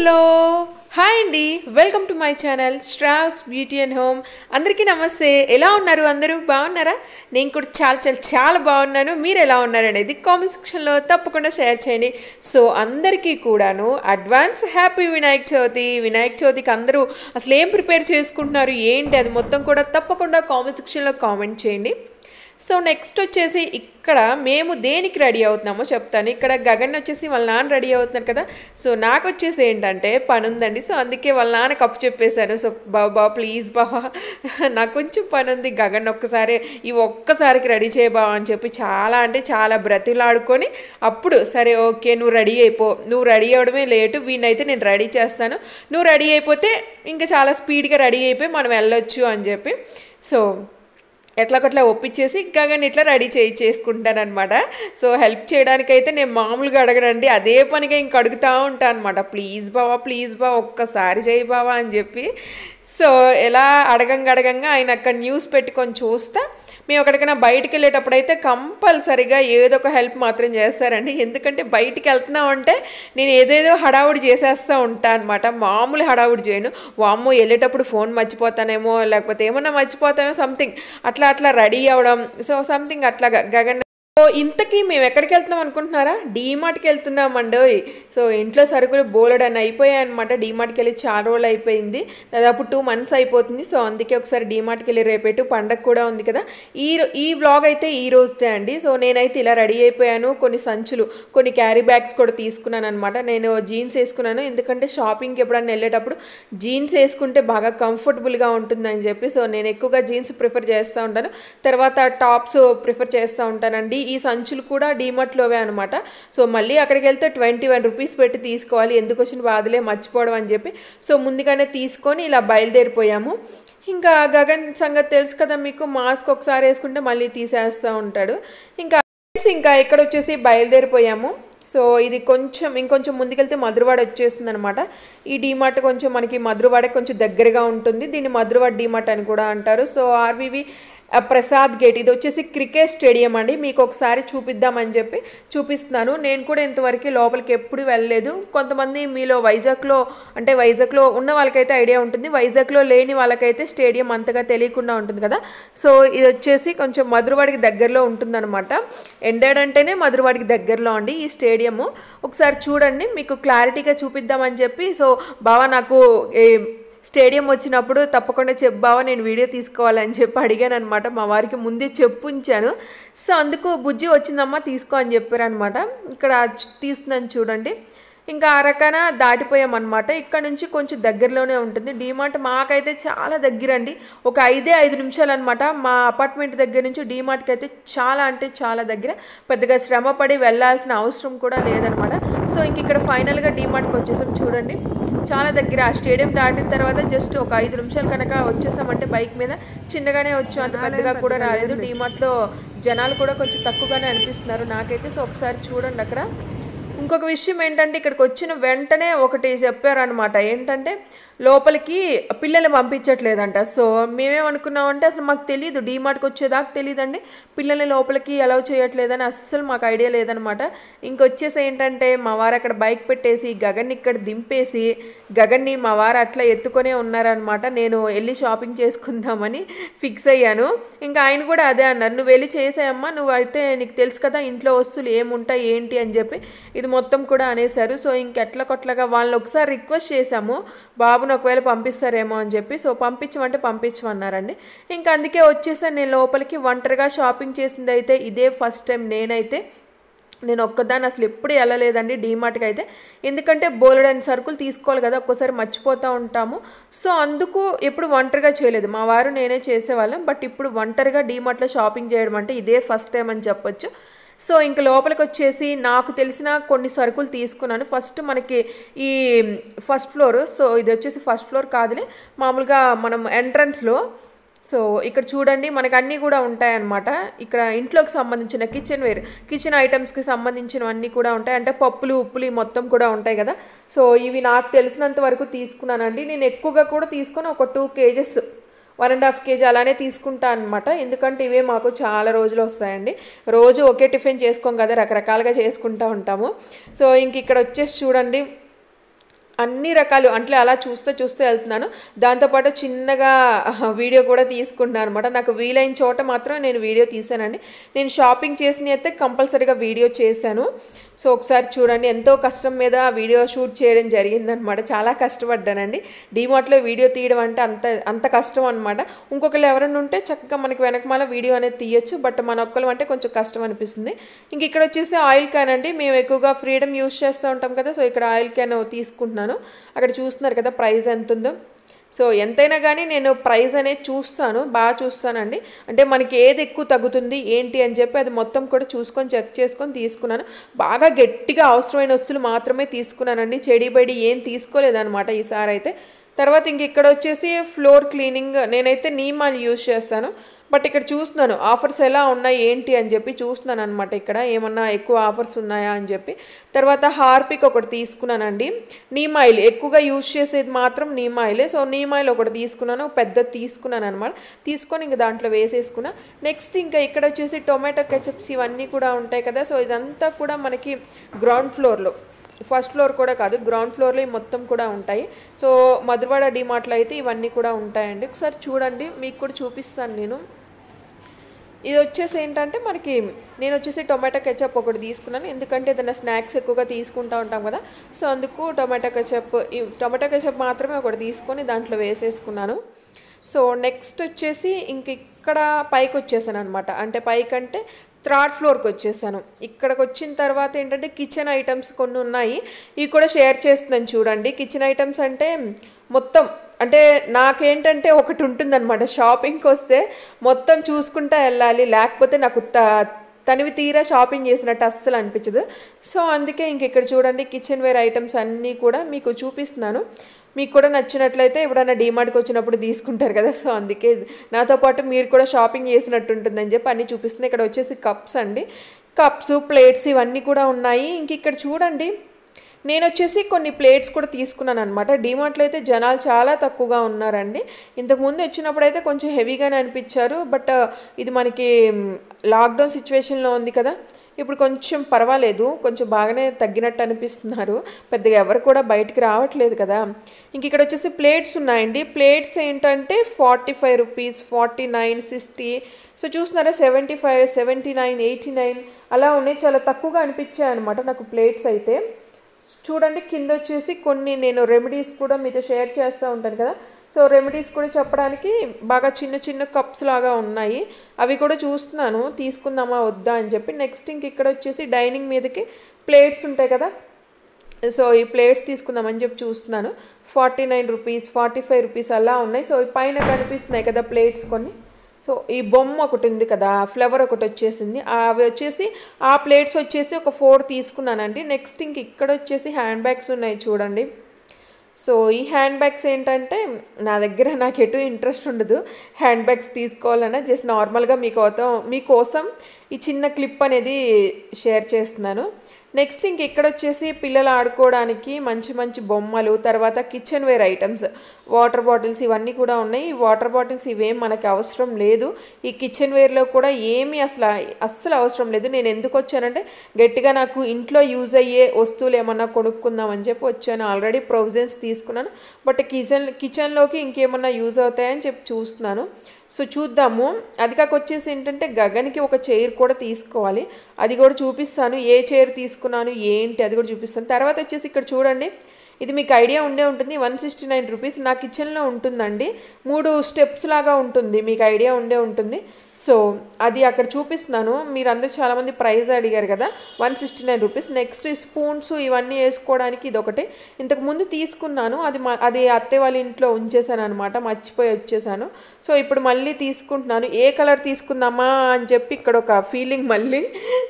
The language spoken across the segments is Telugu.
హలో. హాయ్ అండి. Welcome to my channel straws beauty and home. అందరికీ నమస్తే. ఎలా ఉన్నారు అందరూ? బాగున్నారా? నేను కూడా చాలా చాలా చాలా బాగున్నాను. మీరు ఎలా ఉన్నారనేది కామెంట్ సెక్షన్లో తప్పకుండా షేర్ చేయండి. సో అందరికీ కూడాను అడ్వాన్స్ హ్యాపీ వినాయక చవితి. వినాయక చవితికి అందరూ అసలు ఏం ప్రిపేర్ చేసుకుంటున్నారు? ఏంటి? అది మొత్తం కూడా తప్పకుండా కామెంట్ సెక్షన్లో కామెంట్ చేయండి. సో నెక్స్ట్ వచ్చేసి ఇక్కడ మేము దేనికి రెడీ అవుతున్నామో చెప్తాను. ఇక్కడ గగన్ వచ్చేసి వాళ్ళ నాన్న రెడీ అవుతున్నారు కదా. సో నాకు వచ్చేసి ఏంటంటే పని ఉందండి సో అందుకే వాళ్ళ నాన్న కప్పు చెప్పేశాను సో బాబా బా ప్లీజ్ బాబా నాకు కొంచెం పని ఉంది గగన్ ఒక్కసారి ఈ ఒక్కసారికి రెడీ చేయబావా అని చెప్పి చాలా అంటే చాలా బ్రతిలాడుకొని అప్పుడు సరే ఓకే నువ్వు రెడీ అయిపో. నువ్వు రెడీ అవ్వడమే లేటు. వీణైతే నేను రెడీ చేస్తాను. నువ్వు రెడీ అయిపోతే ఇంకా చాలా స్పీడ్గా రెడీ అయిపోయి మనం వెళ్ళొచ్చు అని చెప్పి. సో ఎట్లాగట్లా ఒప్పించేసి గగన్ ఇట్లా రెడీ చేయి చేసుకుంటాను అనమాట సో హెల్ప్ చేయడానికైతే నేను మామూలుగా అడగనండి. అదే పనిగా ఇంక అడుగుతూ ఉంటాను అనమాట ప్లీజ్ బావా ప్లీజ్ బావా ఒక్కసారి చేయి బావా అని చెప్పి. సో ఎలా అడగంగా అడగంగా ఆయన అక్కడ న్యూస్ పెట్టుకొని చూస్తా. మేము ఎక్కడికైనా బయటికి వెళ్ళేటప్పుడు అయితే కంపల్సరిగా ఏదో ఒక హెల్ప్ మాత్రం చేస్తారండి. ఎందుకంటే బయటికి వెళ్తున్నాం అంటే నేను ఏదేదో హడావుడి చేసేస్తూ ఉంటాను అనమాట మామూలు హడావుడి చేయను. వామ్మో వెళ్ళేటప్పుడు ఫోన్ మర్చిపోతానేమో లేకపోతే ఏమన్నా మర్చిపోతామో సంథింగ్ అట్లా అట్లా రెడీ అవ్వడం. సో సంథింగ్ అట్లా గగన్ సో ఇంతకీ మేము ఎక్కడికి వెళ్తున్నాం అనుకుంటున్నారా? డీమార్ట్కి వెళ్తున్నామండి సో ఇంట్లో సరుకులు బోలెడ్ అని అయిపోయాయి అనమాట డీమార్ట్కి వెళ్ళి చాలా రోజులు అయిపోయింది. దాదాపు టూ మంత్స్ అయిపోతుంది. సో అందుకే ఒకసారి డీమార్ట్కి వెళ్ళి రేపేటు పండగ కూడా ఉంది కదా. ఈ ఈ బ్లాగ్ అయితే ఈ రోజుదే అండి. సో నేనైతే ఇలా రెడీ అయిపోయాను. కొన్ని సంచులు కొన్ని క్యారీ బ్యాగ్స్ కూడా తీసుకున్నాను అనమాట నేను జీన్స్ వేసుకున్నాను. ఎందుకంటే షాపింగ్కి ఎప్పుడన్నా వెళ్ళేటప్పుడు జీన్స్ వేసుకుంటే బాగా కంఫర్టబుల్గా ఉంటుందని చెప్పి. సో నేను ఎక్కువగా జీన్స్ ప్రిఫర్ చేస్తూ ఉంటాను. తర్వాత టాప్స్ ప్రిఫర్ చేస్తూ ఉంటానండి. ఈ సంచులు కూడా డీమార్ట్లోవే అనమాట సో మళ్ళీ అక్కడికి వెళ్తే ట్వంటీ వన్ రూపీస్ పెట్టి తీసుకోవాలి. ఎందుకు వచ్చిన బాధలే మర్చిపోవడం అని చెప్పి. సో ముందుగానే తీసుకొని ఇలా బయలుదేరిపోయాము. ఇంకా గగన్ సంగతి తెలుసు కదా మీకు మాస్క్ ఒకసారి వేసుకుంటే మళ్ళీ తీసేస్తూ ఉంటాడు. ఇంకా ఇంకా ఇక్కడ వచ్చేసి బయలుదేరిపోయాము. సో ఇది కొంచెం ఇంకొంచెం ముందుకెళ్తే మధురవాడ వచ్చేస్తుంది అనమాట ఈ డీమార్ట్ కొంచెం మనకి మధురవాడ కొంచెం దగ్గరగా ఉంటుంది. దీన్ని మధురవాడ డీమార్ట్ అని కూడా అంటారు. సో ఆర్వీవి ప్రసాద్ గేట్ ఇది వచ్చేసి క్రికెట్ స్టేడియం అండి. మీకు ఒకసారి చూపిద్దామని చెప్పి చూపిస్తున్నాను. నేను కూడా ఇంతవరకు లోపలికి ఎప్పుడు వెళ్ళలేదు. కొంతమంది మీలో వైజాగ్లో అంటే వైజాగ్లో ఉన్న వాళ్ళకైతే ఐడియా ఉంటుంది. వైజాగ్లో లేని వాళ్ళకైతే స్టేడియం అంతగా తెలియకుండా ఉంటుంది కదా. సో ఇది వచ్చేసి కొంచెం మధురవాడికి దగ్గరలో ఉంటుందన్నమాట. ఎండెడ్ అంటేనే మధురవాడికి దగ్గరలో అండి ఈ స్టేడియము. ఒకసారి చూడండి. మీకు క్లారిటీగా చూపిద్దామని చెప్పి. సో బావా నాకు స్టేడియం వచ్చినప్పుడు తప్పకుండా చెప్పావా నేను వీడియో తీసుకోవాలని చెప్పి అడిగాను అనమాట మా వారికి ముందే చెప్పుంచాను సో అందుకు బుజ్జి వచ్చిందమ్మా తీసుకో అని చెప్పారనమాట ఇక్కడ తీస్తున్నాను చూడండి. ఇంకా ఆ రకాన దాటిపోయామన్నమాట. ఇక్కడ నుంచి కొంచెం దగ్గరలోనే ఉంటుంది. డీమార్ట్ మాకైతే చాలా దగ్గర అండి ఒక ఐదే ఐదు నిమిషాలు అనమాట మా అపార్ట్మెంట్ దగ్గర నుంచి డీమార్ట్కి అయితే చాలా అంటే చాలా దగ్గర. పెద్దగా శ్రమ పడి వెళ్ళాల్సిన అవసరం కూడా లేదనమాట సో ఇంక ఇక్కడ ఫైనల్గా డీమార్ట్కి వచ్చేసాం చూడండి. చాలా దగ్గర. ఆ స్టేడియం దాటిన తర్వాత జస్ట్ ఒక ఐదు నిమిషాలు కనుక వచ్చేసామంటే బైక్ మీద చిన్నగానే వచ్చాం. అంత పెద్దగా కూడా రాలేదు. డీమార్ట్లో జనాలు కూడా కొంచెం తక్కువగానే అనిపిస్తున్నారు నాకైతే. సో ఒకసారి చూడండి అక్కడ. ఇంకొక విషయం ఏంటంటే ఇక్కడికి వచ్చిన వెంటనే ఒకటి చెప్పారనమాట ఏంటంటే లోపలికి పిల్లలు పంపించట్లేదంట. సో మేమేమనుకున్నామంటే అసలు మాకు తెలియదు డీమార్ట్కి వచ్చేదాకా తెలియదండి పిల్లల్ని లోపలికి అలౌ చేయట్లేదని అస్సలు మాకు ఐడియా లేదనమాట ఇంకొచ్చేసి ఏంటంటే మా వారు అక్కడ బైక్ పెట్టేసి గగన్ని ఇక్కడ దింపేసి గగన్ని మా వారు అట్లా ఎత్తుకొనే ఉన్నారనమాట నేను వెళ్ళి షాపింగ్ చేసుకుందామని ఫిక్స్ అయ్యాను. ఇంకా ఆయన కూడా అదే అన్నారు నువ్వు వెళ్ళి చేసాయమ్మా నువ్వు అయితే నీకు తెలుసు కదా ఇంట్లో వస్తువులు ఏముంటాయి ఏంటి? అని చెప్పి ఇది మొత్తం కూడా అనేశారు. సో ఇంకెట్ల కొట్లగా వాళ్ళని ఒకసారి రిక్వెస్ట్ చేశాము. అవును ఒకవేళ పంపిస్తారేమో అని చెప్పి. సో పంపించమంటే పంపించమన్నారండి. ఇంకా అందుకే వచ్చేసాను నేను లోపలికి ఒంటరిగా షాపింగ్ చేసింది అయితే ఇదే ఫస్ట్ టైం నేనైతే. నేను ఒక్కదాన్ని అసలు ఎప్పుడు వెళ్ళలేదండి డీమార్ట్కి అయితే. ఎందుకంటే బోలెడని సరుకులు తీసుకోవాలి కదా ఒక్కోసారి మర్చిపోతూ ఉంటాము. సో అందుకు ఎప్పుడు ఒంటరిగా చేయలేదు. మా వారు నేనే చేసేవాళ్ళం. బట్ ఇప్పుడు ఒంటరిగా డీమార్ట్లో షాపింగ్ చేయడం అంటే ఇదే ఫస్ట్ టైం అని చెప్పొచ్చు. సో ఇంక లోపలికి వచ్చేసి నాకు తెలిసిన కొన్ని సరుకులు తీసుకున్నాను. ఫస్ట్ మనకి ఈ ఫస్ట్ ఫ్లోర్ సో ఇది వచ్చేసి ఫస్ట్ ఫ్లోర్ కాదులే మామూలుగా మనం ఎంట్రన్స్లో. సో ఇక్కడ చూడండి మనకు అన్నీ కూడా ఉంటాయన్నమాట. ఇక్కడ ఇంట్లోకి సంబంధించిన కిచెన్ వేర్ కిచెన్ ఐటమ్స్కి సంబంధించినవన్నీ కూడా ఉంటాయి. అంటే పప్పులు ఉప్పులు మొత్తం కూడా ఉంటాయి కదా. సో ఇవి నాకు తెలిసినంత వరకు తీసుకున్నానండి. నేను ఎక్కువగా కూడా తీసుకొని ఒక two kgs one and half kg అలానే తీసుకుంటా అనమాట ఎందుకంటే ఇవే మాకు చాలా రోజులు వస్తాయండి. రోజు ఒకే టిఫిన్ చేసుకోం కదా రకరకాలుగా చేసుకుంటూ ఉంటాము. సో ఇంక ఇక్కడ వచ్చేసి చూడండి. అన్ని రకాలు అంటే అలా చూస్తూ చూస్తూ వెళ్తున్నాను. దాంతోపాటు చిన్నగా వీడియో కూడా తీసుకుంటున్నాను అనమాట నాకు వీలైన చోట మాత్రం నేను వీడియో తీసానండి. నేను షాపింగ్ చేసిన అయితే కంపల్సరీగా వీడియో చేశాను. సో ఒకసారి చూడండి. ఎంతో కష్టం మీద వీడియో షూట్ చేయడం జరిగిందనమాట చాలా కష్టపడ్డానండి. డిమార్ట్లో వీడియో తీయడం అంటే అంత అంత కష్టం అనమాట ఇంకొకరు ఎవరైనా ఉంటే చక్కగా మనకి వెనకమాల వీడియో అనేది తీయొచ్చు. బట్ మన ఒక్కరు అంటే కొంచెం కష్టం అనిపిస్తుంది. ఇంక ఇక్కడ వచ్చేసి ఆయిల్ క్యాన్ అండి. మేము ఎక్కువగా ఫ్రీడమ్ యూస్ చేస్తూ ఉంటాం కదా. సో ఇక్కడ ఆయిల్ క్యాన్ తీసుకుంటున్నాను. అక్కడ చూస్తున్నారు కదా ప్రైస్ ఎంత ఉందో సో ఎంతైనా కానీ నేను ప్రైస్ అనేది చూస్తాను బాగా చూస్తానండి. అంటే మనకి ఏది ఎక్కువ తగ్గుతుంది ఏంటి అని చెప్పి అది మొత్తం కూడా చూసుకొని చెక్ చేసుకొని తీసుకున్నాను. బాగా గట్టిగా అవసరమైన వస్తువులు మాత్రమే తీసుకున్నానండి. చెడి బడి ఏం తీసుకోలేదన్నమాట ఈసారి అయితే తర్వాత ఇంక ఇక్కడ వచ్చేసి ఫ్లోర్ క్లీనింగ్ నేనైతే నీమాలు యూజ్ చేస్తాను. బట్ ఇక్కడ చూస్తున్నాను ఆఫర్స్ ఎలా ఉన్నాయి ఏంటి అని చెప్పి చూస్తున్నాను అనమాట ఇక్కడ. ఏమన్నా ఎక్కువ ఆఫర్స్ ఉన్నాయా అని చెప్పి. తర్వాత హార్పిక్ ఒకటి తీసుకున్నానండి. నీమ్ ఆయిల్ ఎక్కువగా యూజ్ చేసేది మాత్రం నీమ్ ఆయిలే సో నీమ్ ఆయిల్ ఒకటి తీసుకున్నాను పెద్దది తీసుకున్నాను అనమాట తీసుకొని ఇంక దాంట్లో వేసేసుకున్నా. నెక్స్ట్ ఇంకా ఇక్కడ వచ్చేసి టొమాటో కెచప్స్ ఇవన్నీ కూడా ఉంటాయి కదా. సో ఇదంతా కూడా మనకి గ్రౌండ్ ఫ్లోర్లో. ఫస్ట్ ఫ్లోర్ కూడా కాదు గ్రౌండ్ ఫ్లోర్లో మొత్తం కూడా ఉంటాయి. సో మధురవాడ డిమార్ట్లో అయితే ఇవన్నీ కూడా ఉంటాయండి. ఒకసారి చూడండి మీకు కూడా చూపిస్తాను నేను. ఇది వచ్చేసి ఏంటంటే మనకి నేను వచ్చేసి టొమాటో కెచప్ ఒకటి తీసుకున్నాను. ఎందుకంటే ఏదైనా స్నాక్స్ ఎక్కువగా తీసుకుంటూ ఉంటాం కదా. సో అందుకు టొమాటో కెచప్ ఈ టొమాటో కెచప్ మాత్రమే ఒకటి తీసుకొని దాంట్లో వేసేసుకున్నాను. సో నెక్స్ట్ వచ్చేసి ఇంక ఇక్కడ పైకి వచ్చేసాను అనమాట అంటే పైకి అంటే థర్డ్ ఫ్లోర్కి వచ్చేసాను. ఇక్కడికి వచ్చిన తర్వాత ఏంటంటే కిచెన్ ఐటమ్స్ కొన్ని ఉన్నాయి ఇవి కూడా షేర్ చేస్తున్నాను చూడండి. కిచెన్ ఐటమ్స్ అంటే మొత్తం అంటే నాకేంటంటే ఒకటి ఉంటుందన్నమాట. షాపింగ్కి వస్తే మొత్తం చూసుకుంటా వెళ్ళాలి. లేకపోతే నాకు త తనివి తీరా షాపింగ్ చేసినట్టు అస్సలు అనిపించదు. సో అందుకే ఇంక ఇక్కడ చూడండి కిచెన్ వేర్ ఐటమ్స్ అన్నీ కూడా మీకు చూపిస్తున్నాను. మీకు కూడా నచ్చినట్లయితే ఎప్పుడైనా డీమార్ట్కి వచ్చినప్పుడు తీసుకుంటారు కదా. సో అందుకే నాతో పాటు మీరు కూడా షాపింగ్ చేసినట్టు ఉంటుందని చెప్పి అన్నీ చూపిస్తుంది ఇక్కడ వచ్చేసి కప్స్ అండి. కప్స్ ప్లేట్స్ ఇవన్నీ కూడా ఉన్నాయి. ఇంక ఇక్కడ చూడండి. నేను వచ్చేసి కొన్ని ప్లేట్స్ కూడా తీసుకున్నాను అనమాట డిమార్ట్లో అయితే జనాలు చాలా తక్కువగా ఉన్నారండి. ఇంతకుముందు వచ్చినప్పుడు అయితే కొంచెం హెవీగానే అనిపించారు. బట్ ఇది మనకి లాక్డౌన్ సిచ్యువేషన్లో ఉంది కదా. ఇప్పుడు కొంచెం పర్వాలేదు. కొంచెం బాగానే తగ్గినట్టు అనిపిస్తున్నారు. పెద్దగా ఎవరు కూడా బయటికి రావట్లేదు కదా. ఇంక ఇక్కడ వచ్చేసి ప్లేట్స్ ఉన్నాయండి. ప్లేట్స్ ఏంటంటే forty five rupees forty nine sixty. So చూస్తున్నారా? Seventy five seventy nine eighty nine అలా ఉన్నాయి. చాలా తక్కువగా అనిపించాయి అనమాట నాకు ప్లేట్స్ అయితే. చూడండి కింద వచ్చేసి కొన్ని నేను రెమెడీస్ కూడా మీతో షేర్ చేస్తూ ఉంటాను కదా. సో రెమెడీస్ కూడా చెప్పడానికి బాగా చిన్న చిన్న కప్స్ లాగా ఉన్నాయి. అవి కూడా చూస్తున్నాను తీసుకుందామా వద్దా అని చెప్పి. నెక్స్ట్ ఇంక ఇక్కడ వచ్చేసి డైనింగ్ మీదకి ప్లేట్స్ ఉంటాయి కదా. సో ఈ ప్లేట్స్ తీసుకుందామని చెప్పి చూస్తున్నాను. Forty nine rupees forty five rupees అలా ఉన్నాయి. సో పైన కనిపిస్తున్నాయి కదా ప్లేట్స్ కొన్ని. సో ఈ బొమ్మ ఒకటి ఉంది కదా ఫ్లవర్ ఒకటి వచ్చేసింది. అవి వచ్చేసి ఆ ప్లేట్స్ వచ్చేసి ఒక ఫోర్ తీసుకున్నానండి. నెక్స్ట్ ఇంక ఇక్కడ వచ్చేసి హ్యాండ్ బ్యాగ్స్ ఉన్నాయి చూడండి. సో ఈ హ్యాండ్ బ్యాగ్స్ ఏంటంటే నా దగ్గర నాకు ఎటు ఇంట్రెస్ట్ ఉండదు. హ్యాండ్ బ్యాగ్స్ తీసుకోవాలన్నా జస్ట్ నార్మల్గా మీకోసం మీకోసం ఈ చిన్న క్లిప్ అనేది షేర్ చేస్తున్నాను. నెక్స్ట్ ఇంక ఇక్కడ వచ్చేసి పిల్లలు ఆడుకోవడానికి మంచి మంచి బొమ్మలు తర్వాత kitchen ware items water bottles ఇవన్నీ కూడా ఉన్నాయి. ఈ వాటర్ బాటిల్స్ ఇవేం మనకి అవసరం లేదు. ఈ కిచెన్ వేర్లో కూడా ఏమీ అసలు అస్సలు అవసరం లేదు. నేను ఎందుకు వచ్చానంటే గట్టిగా నాకు ఇంట్లో యూజ్ అయ్యే వస్తువులు ఏమన్నా కొనుక్కుందామని చెప్పి వచ్చాను. ఆల్రెడీ ప్రొవిజన్స్ తీసుకున్నాను. బట్ కిచెన్ కిచెన్లోకి ఇంకేమన్నా యూజ్ అవుతాయని చెప్పి చూస్తున్నాను. సో చూద్దాము. అది కాక వచ్చేసి ఏంటంటే గగన్కి ఒక చైర్ కూడా తీసుకోవాలి. అది కూడా చూపిస్తాను. ఏ చైర్ తీసుకున్నాను ఏంటి అది కూడా చూపిస్తాను. తర్వాత వచ్చేసి ఇక్కడ చూడండి. ఇది మీకు ఐడియా ఉండే ఉంటుంది. వన్ సిక్స్టీ నైన్ రూపీస్ నా కిచెన్లో ఉంటుందండి. మూడు స్టెప్స్ లాగా ఉంటుంది. మీకు ఐడియా ఉండే ఉంటుంది. సో అది అక్కడ చూపిస్తున్నాను. మీరందరూ చాలామంది ప్రైస్ అడిగారు కదా one sixty nine rupees. Next spoons ఇవన్నీ వేసుకోవడానికి ఇది ఒకటి ఇంతకు ముందు తీసుకున్నాను అది మా అది అత్తే వాళ్ళ ఇంట్లో ఉంచేసాను అనమాట మర్చిపోయి వచ్చేసాను. సో ఇప్పుడు మళ్ళీ తీసుకుంటున్నాను. ఏ కలర్ తీసుకుందామా అని చెప్పి ఇక్కడ ఒక ఫీలింగ్ మళ్ళీ.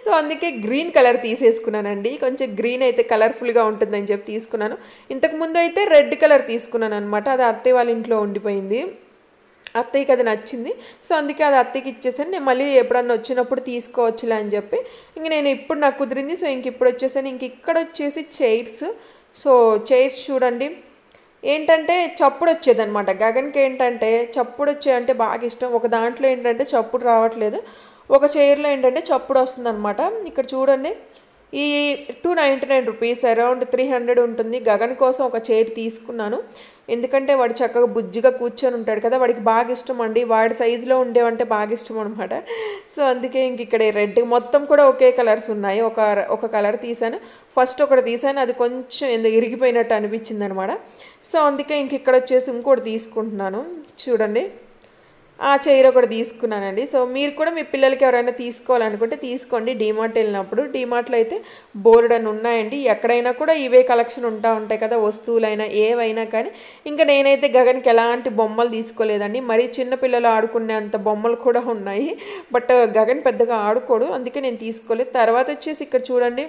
సో అందుకే గ్రీన్ కలర్ తీసేసుకున్నానండి. కొంచెం గ్రీన్ అయితే కలర్ఫుల్గా ఉంటుందని చెప్పి తీసుకున్నాను. ఇంతకు ముందు అయితే రెడ్ కలర్ తీసుకున్నాను అనమాట అది అత్తే వాళ్ళ ఇంట్లో ఉండిపోయింది. అత్తయ్యకి అది నచ్చింది. సో అందుకే అది అత్తయ్యకి ఇచ్చేసాను. నేను మళ్ళీ ఎప్పుడన్నా వచ్చినప్పుడు తీసుకోవచ్చులే అని చెప్పి. ఇంక నేను ఇప్పుడు నాకు కుదిరింది. సో ఇంక ఇప్పుడు వచ్చేసాను. ఇంక ఇక్కడ వచ్చేసి చైర్స్. సో చైర్స్ చూడండి. ఏంటంటే చప్పుడు వచ్చేదనమాట గగన్కి ఏంటంటే చప్పుడు వచ్చే అంటే బాగా ఇష్టం. ఒక దాంట్లో ఏంటంటే చప్పుడు రావట్లేదు. ఒక చైర్లో ఏంటంటే చప్పుడు వస్తుందన్నమాట. ఇక్కడ చూడండి. ఈ two ninety nine rupees around three hundred ఉంటుంది. గగన్ కోసం ఒక చైర్ తీసుకున్నాను. ఎందుకంటే వాడు చక్కగా బుజ్జిగా కూర్చొని ఉంటాడు కదా వాడికి బాగా ఇష్టం అండి. వాడి సైజులో ఉండేవంటే బాగా ఇష్టం అనమాట సో అందుకే ఇంక ఇక్కడ రెడ్ మొత్తం కూడా ఒకే కలర్స్ ఉన్నాయి. ఒక ఒక కలర్ తీసాను ఫస్ట్ ఒకటి తీసాను అది కొంచెం ఎందుకు ఇరిగిపోయినట్టు అనిపించింది అనమాట సో అందుకే ఇంక ఇక్కడ వచ్చేసి ఇంకోటి తీసుకుంటున్నాను. చూడండి. ఆ చైర్ ఒకటి తీసుకున్నానండి. సో మీరు కూడా మీ పిల్లలకి ఎవరైనా తీసుకోవాలనుకుంటే తీసుకోండి. డీమార్ట్ వెళ్ళినప్పుడు డీమార్ట్లో అయితే బోర్డు అని ఉన్నాయండి. ఎక్కడైనా కూడా ఇవే కలెక్షన్ ఉంటా ఉంటాయి కదా వస్తువులైనా ఏవైనా కానీ. ఇంకా నేనైతే గగన్కి ఎలాంటి బొమ్మలు తీసుకోలేదండి. మరి చిన్నపిల్లలు ఆడుకునేంత ఆడుకునే అంత బొమ్మలు కూడా ఉన్నాయి. బట్ గగన్ పెద్దగా ఆడుకోడు. అందుకే నేను తీసుకోలేదు. తర్వాత వచ్చేసి ఇక్కడ చూడండి.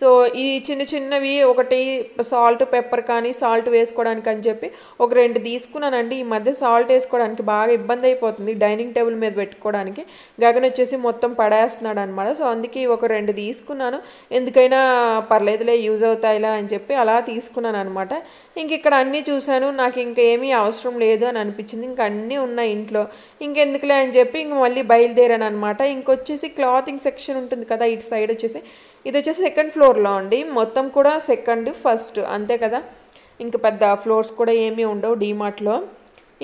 సో ఈ చిన్న చిన్నవి ఒకటి సాల్ట్ పెప్పర్ కానీ సాల్ట్ వేసుకోవడానికి అని చెప్పి ఒక రెండు తీసుకున్నానండి. ఈ మధ్య సాల్ట్ వేసుకోవడానికి బాగా ఇబ్బంది అయిపోతుంది డైనింగ్ టేబుల్ మీద పెట్టుకోవడానికి. గగన్ వచ్చేసి మొత్తం పడేస్తున్నాడు అనమాట సో అందుకే ఒక రెండు తీసుకున్నాను. ఎందుకైనా పర్లేదులే యూజ్ అవుతాయిలా అని చెప్పి అలా తీసుకున్నాను అనమాట ఇంక ఇక్కడ అన్నీ చూశాను. నాకు ఇంకా ఏమీ అవసరం లేదు అని అనిపించింది. ఇంక అన్నీ ఉన్నాయి ఇంట్లో. ఇంకెందుకులే అని చెప్పి ఇంక మళ్ళీ బయలుదేరాను అనమాట ఇంకొచ్చేసి క్లాతింగ్ సెక్షన్ ఉంటుంది కదా ఇటు సైడ్ వచ్చేసి. ఇది వచ్చేసి సెకండ్ ఫ్లోర్లో అండి. మొత్తం కూడా సెకండ్ ఫస్ట్ అంతే కదా. ఇంక పెద్ద ఫ్లోర్స్ కూడా ఏమీ ఉండవు డీమార్ట్లో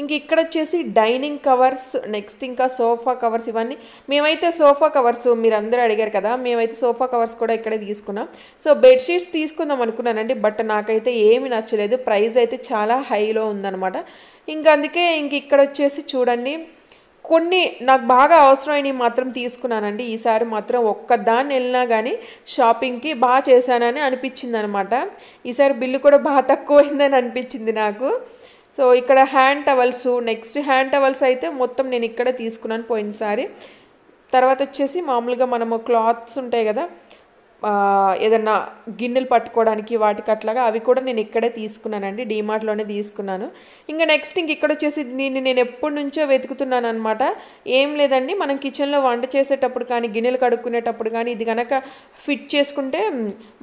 ఇంక ఇక్కడ వచ్చేసి డైనింగ్ కవర్స్ నెక్స్ట్ ఇంకా సోఫా కవర్స్ ఇవన్నీ. మేమైతే సోఫా కవర్స్ మీరు అందరూ అడిగారు కదా మేమైతే సోఫా కవర్స్ కూడా ఇక్కడే తీసుకున్నాం. సో బెడ్షీట్స్ తీసుకుందాం అనుకున్నానండి బట్ నాకైతే ఏమి నచ్చలేదు. ప్రైస్ అయితే చాలా హైలో ఉందన్నమాట. ఇంక అందుకే ఇంక ఇక్కడ వచ్చేసి చూడండి కొన్ని నాకు బాగా అవసరమైనవి మాత్రం తీసుకున్నానండి. ఈసారి మాత్రం ఒక్కదాన్ని వెళ్ళినా కానీ షాపింగ్కి బాగా చేశానని అనిపించింది అనమాట ఈసారి బిల్లు కూడా బాగా తక్కువైందని అనిపించింది నాకు. సో ఇక్కడ hand towels next hand towels అయితే మొత్తం నేను ఇక్కడ తీసుకున్నాను పోయినసారి. తర్వాత వచ్చేసి మామూలుగా మనము క్లాత్స్ ఉంటాయి కదా ఏదన్నా గిన్నెలు పట్టుకోవడానికి వాటికి అట్లాగా అవి కూడా నేను ఇక్కడే తీసుకున్నానండి డీమార్ట్లోనే తీసుకున్నాను. ఇంకా నెక్స్ట్ ఇంక ఇక్కడ వచ్చేసి దీన్ని నేను ఎప్పటి నుంచో వెతుకుతున్నాను అనమాట ఏం లేదండి మనం కిచెన్లో వంట చేసేటప్పుడు కానీ గిన్నెలు కడుక్కునేటప్పుడు కానీ ఇది కనుక ఫిట్ చేసుకుంటే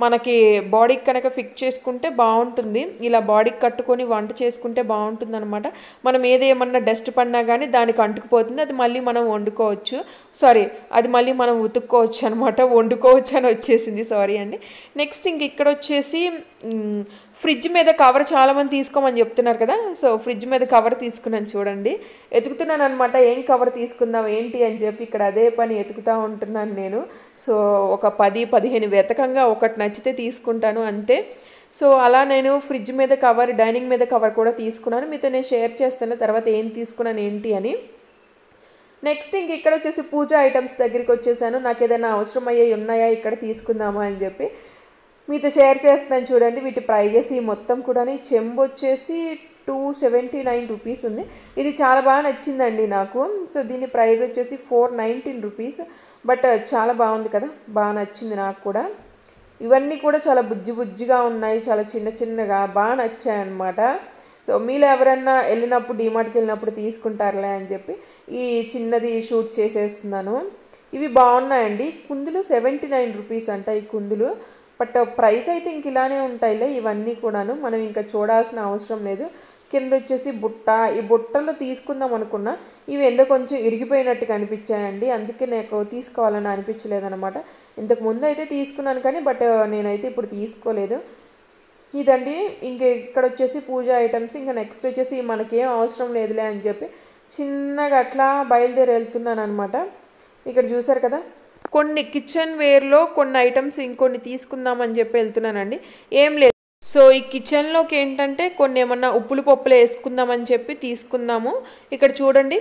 మనకి బాడీకి కనుక ఫిట్ చేసుకుంటే బాగుంటుంది. ఇలా బాడీకి కట్టుకొని వంట చేసుకుంటే బాగుంటుంది అనమాట మనం ఏదేమన్నా డస్ట్ పడినా కానీ దానికి అంటుకుపోతుంది అది మళ్ళీ మనం వండుకోవచ్చు. సారీ అది మళ్ళీ మనం ఉతుక్కోవచ్చు అనమాట వండుకోవచ్చు అని వచ్చేసింది. సారీ అండి. నెక్స్ట్ ఇంక ఇక్కడ వచ్చేసి ఫ్రిడ్జ్ మీద కవర్ చాలామంది తీసుకోమని చెప్తున్నారు కదా. సో ఫ్రిడ్జ్ మీద కవర్ తీసుకున్నాను చూడండి. ఎతుకుతున్నాను అనమాట ఏం కవర్ తీసుకుందాం ఏంటి అని చెప్పి ఇక్కడ అదే పని ఎతుకుతూ ఉంటున్నాను నేను. సో ఒక పది పదిహేను వెతకంగా ఒకటి నచ్చితే తీసుకుంటాను అంతే. సో అలా నేను ఫ్రిడ్జ్ మీద కవర్ డైనింగ్ మీద కవర్ కూడా తీసుకున్నాను. మీతో నేను షేర్ చేస్తాను. తర్వాత ఏం తీసుకున్నాను ఏంటి అని. నెక్స్ట్ ఇంక ఇక్కడ వచ్చేసి పూజ ఐటమ్స్ దగ్గరికి వచ్చేసాను. నాకు ఏదైనా అవసరం అయ్యాయి ఉన్నాయా? ఇక్కడ తీసుకుందామా? అని చెప్పి మీతో షేర్ చేస్తాను చూడండి. వీటి ప్రైజెస్ ఈ మొత్తం కూడా ఈ చెంబు వచ్చేసి టూ సెవెంటీ నైన్ రూపీస్ ఉంది. ఇది చాలా బాగా నచ్చిందండి నాకు. సో దీని ప్రైస్ వచ్చేసి ఫోర్ నైన్టీన్ రూపీస్. బట్ చాలా బాగుంది కదా? బాగా నచ్చింది నాకు కూడా. ఇవన్నీ కూడా చాలా బుజ్జి బుజ్జిగా ఉన్నాయి. చాలా చిన్న చిన్నగా బాగా నచ్చాయి అన్నమాట సో మీలో ఎవరన్నా వెళ్ళినప్పుడు డిమార్ట్కి వెళ్ళినప్పుడు తీసుకుంటారులే అని చెప్పి ఈ చిన్నది షూట్ చేసేస్తున్నాను. ఇవి బాగున్నాయండి. కుందులు సెవెంటీ నైన్ రూపీస్ అంట ఈ కుందులు. బట్ ప్రైస్ అయితే ఇంక ఇలానే ఉంటాయిలే ఇవన్నీ కూడాను. మనం ఇంకా చూడాల్సిన అవసరం లేదు. కింద వచ్చేసి బుట్ట. ఈ బుట్టలు తీసుకుందాం అనుకున్నా ఇవి ఎందుకు కొంచెం ఇరిగిపోయినట్టు కనిపించాయండి. అందుకే నాకు తీసుకోవాలని అనిపించలేదన్నమాట. ఇంతకు ముందు అయితే తీసుకున్నాను కానీ బట్ నేనైతే ఇప్పుడు తీసుకోలేదు. ఇదండి ఇంక ఇక్కడ వచ్చేసి పూజ ఐటమ్స్ ఇంకా నెక్స్ట్ వచ్చేసి మనకేం అవసరం లేదులే అని చెప్పి చిన్నగా అట్లా బయలుదేరి వెళ్తున్నాను అనమాట ఇక్కడ చూసారు కదా కొన్ని కిచెన్ వేర్లో కొన్ని ఐటమ్స్ ఇంకొన్ని తీసుకుందామని చెప్పి వెళ్తున్నానండి. ఏం లేదు. సో ఈ కిచెన్లోకి ఏంటంటే కొన్ని ఏమన్నా ఉప్పులు పప్పులు వేసుకుందామని చెప్పి తీసుకుందాము. ఇక్కడ చూడండి.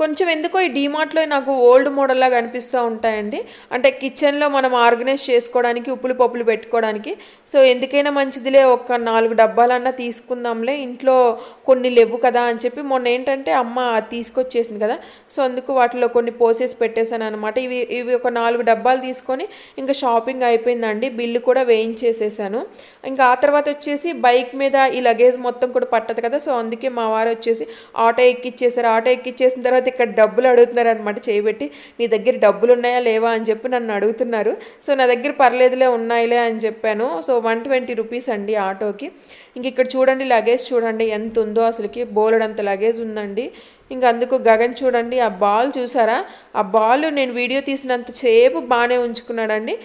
కొంచెం ఎందుకో ఈ డీమార్ట్లో నాకు ఓల్డ్ మోడల్ లాగా అనిపిస్తూ ఉంటాయండి. అంటే కిచెన్లో మనం ఆర్గనైజ్ చేసుకోవడానికి ఉప్పులు పప్పులు పెట్టుకోవడానికి. సో ఎందుకైనా మంచిదిలే ఒక నాలుగు డబ్బాలన్నా తీసుకుందాంలే ఇంట్లో కొన్ని లేవు కదా అని చెప్పి మొన్న ఏంటంటే అమ్మ తీసుకొచ్చేసింది కదా. సో అందుకు వాటిలో కొన్ని పోసేసి పెట్టేశాను అనమాట ఇవి ఇవి ఒక నాలుగు డబ్బాలు తీసుకొని ఇంకా షాపింగ్ అయిపోయిందండి. బిల్లు కూడా వేయించేసేసాను. ఇంకా ఆ తర్వాత వచ్చేసి బైక్ మీద ఈ లగేజ్ మొత్తం కూడా పట్టదు కదా. సో అందుకే మా వారు వచ్చేసి ఆటో ఎక్కిచ్చేసారు. ఆటో ఎక్కిచ్చేసిన తర్వాత ఇక్కడ డబ్బులు అడుగుతున్నారు అనమాట చేయబెట్టి నీ దగ్గర డబ్బులు ఉన్నాయా లేవా? అని చెప్పి నన్ను అడుగుతున్నారు. సో నా దగ్గర పర్లేదులే ఉన్నాయిలే అని చెప్పాను. సో వన్ ట్వంటీ రూపీస్ అండి ఆటోకి. ఇంక ఇక్కడ చూడండి లగేజ్ చూడండి ఎంత ఉందో అసలుకి. బోలెడంత లగేజ్ ఉందండి. ఇంకా అందుకు గగన్ చూడండి ఆ బాల్ చూసారా? ఆ బాల్ నేను వీడియో తీసినంత సేపు బాగానే ఉంచుకున్నాడండి.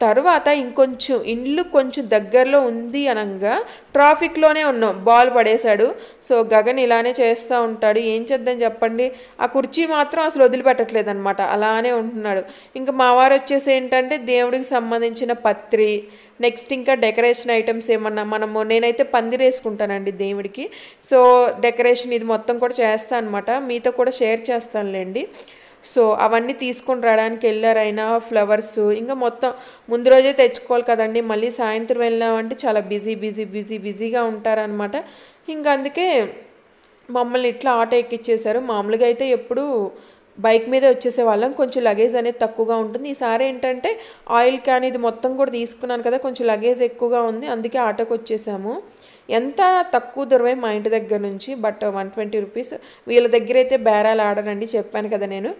తరువాత ఇంకొంచెం ఇల్లు కొంచెం దగ్గరలో ఉంది అనగా ట్రాఫిక్లోనే ఉన్నాం. బాల్ పడేశాడు. సో గగన్ ఇలానే చేస్తూ ఉంటాడు. ఏం చేద్దాం చెప్పండి? ఆ కుర్చీ మాత్రం అసలు వదిలిపెట్టట్లేదు అనమాట అలానే ఉంటున్నాడు. ఇంకా మా వారు వచ్చేసి ఏంటంటే దేవుడికి సంబంధించిన పత్రి నెక్స్ట్ ఇంకా డెకరేషన్ ఐటమ్స్ ఏమన్నా మనము నేనైతే పందిరి వేసుకుంటానండి దేవుడికి. సో డెకరేషన్ ఇది మొత్తం కూడా చేస్తాను అనమాట మీతో కూడా షేర్ చేస్తానులేండి. సో అవన్నీ తీసుకొని రావడానికి వెళ్ళారైనా ఫ్లవర్స్ ఇంకా మొత్తం ముందు రోజే తెచ్చుకోవాలి కదండి. మళ్ళీ సాయంత్రం వెళ్ళామంటే చాలా బిజీ బిజీ బిజీ బిజీగా ఉంటారనమాట ఇంకా అందుకే మమ్మల్ని ఇట్లా ఆటో ఎక్కిచ్చేశారు. మామూలుగా అయితే ఎప్పుడు బైక్ మీద వచ్చేసే వాళ్ళం కొంచెం లగేజ్ అనేది తక్కువగా ఉంటుంది. ఈసారి ఏంటంటే ఆయిల్ క్యాన్ ఇది మొత్తం కూడా తీసుకున్నాను కదా కొంచెం లగేజ్ ఎక్కువగా ఉంది. అందుకే ఆటోకి వచ్చేసాము. ఎంత తక్కువ దూరమే మా ఇంటి దగ్గర నుంచి బట్ వన్ ట్వంటీ రూపీస్. వీళ్ళ దగ్గర అయితే బేరాలు ఆడనండి చెప్పాను కదా నేను.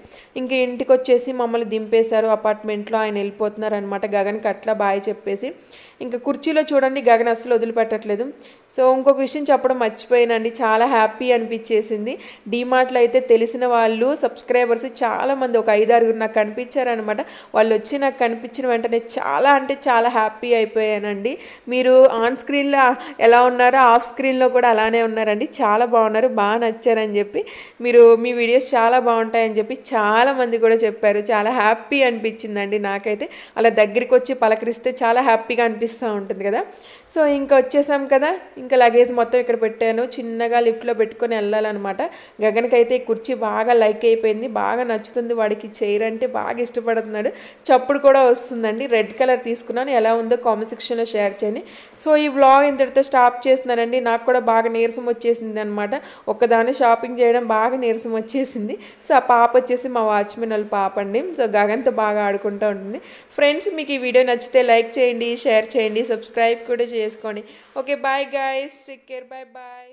ఇంక ఇంటికి వచ్చేసి మమ్మల్ని దింపేశారు అపార్ట్మెంట్లో ఆయన వెళ్ళిపోతున్నారు అనమాట గగన్కి అట్లా బాయ్ చెప్పేసి. ఇంకా కుర్చీలో చూడండి గగన్ అస్సలు వదిలిపెట్టట్లేదు. సో ఇంకొక విషయం చెప్పడం మర్చిపోయానండి. చాలా హ్యాపీ అనిపించేసింది. డీమార్ట్లో అయితే తెలిసిన వాళ్ళు సబ్స్క్రైబర్స్ చాలామంది ఒక ఐదారుగురు నాకు కనిపించారనమాట వాళ్ళు వచ్చి నాకు కనిపించిన వెంటనే చాలా అంటే చాలా హ్యాపీ అయిపోయానండి. మీరు ఆన్ స్క్రీన్లో ఎలా ఉన్నారో ఆఫ్ స్క్రీన్లో కూడా అలానే ఉన్నారండి. చాలా బాగున్నారు బాగా నచ్చారని చెప్పి. మీరు మీ వీడియోస్ చాలా బాగుంటాయని చెప్పి చాలా మంది కూడా చెప్పారు. చాలా హ్యాపీ అనిపించిందండి నాకైతే. అలా దగ్గరికి వచ్చి పలకరిస్తే చాలా హ్యాపీగా కనిపిస్తూ ఉంటుంది కదా. సో ఇంకా వచ్చేసాం కదా. ఇంకా లగేజ్ మొత్తం ఇక్కడ పెట్టాను. చిన్నగా లిఫ్ట్లో పెట్టుకొని వెళ్ళాలన్నమాట. గగన్కి అయితే ఈ కుర్చీ బాగా లైక్ అయిపోయింది. బాగా నచ్చుతుంది వాడికి చైర్ అంటే బాగా ఇష్టపడుతున్నాడు. చప్పుడు కూడా వస్తుందండి. రెడ్ కలర్ తీసుకున్నాను. ఎలా ఉందో కామెంట్ సెక్షన్లో షేర్ చేయండి. సో ఈ వ్లాగ్ ఇంతటితో స్టాప్ చేస్తున్నానండి. నాకు కూడా బాగా నీరసం వచ్చేసింది అనమాట ఒక్కదాన్ని షాపింగ్ చేయడం బాగా నీరసం వచ్చేసింది. సో ఆ పాప వచ్చేసి మా వాచ్మెన్ వాళ్ళ పాప అండి. సో గగన్తో బాగా ఆడుకుంటూ ఉంటుంది. ఫ్రెండ్స్ మీకు ఈ వీడియో నచ్చితే లైక్ చేయండి షేర్ చేయండి. చేయండి సబ్స్క్రైబ్ కూడా చేసుకోండి. Okay bye guys take care bye bye